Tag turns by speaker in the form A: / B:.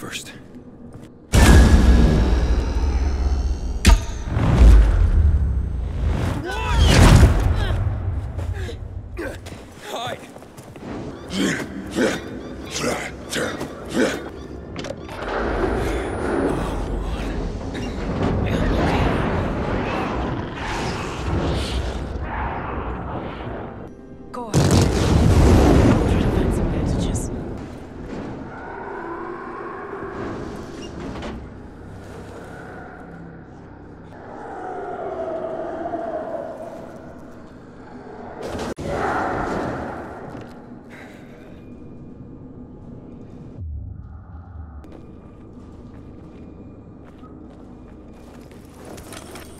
A: first. Hide!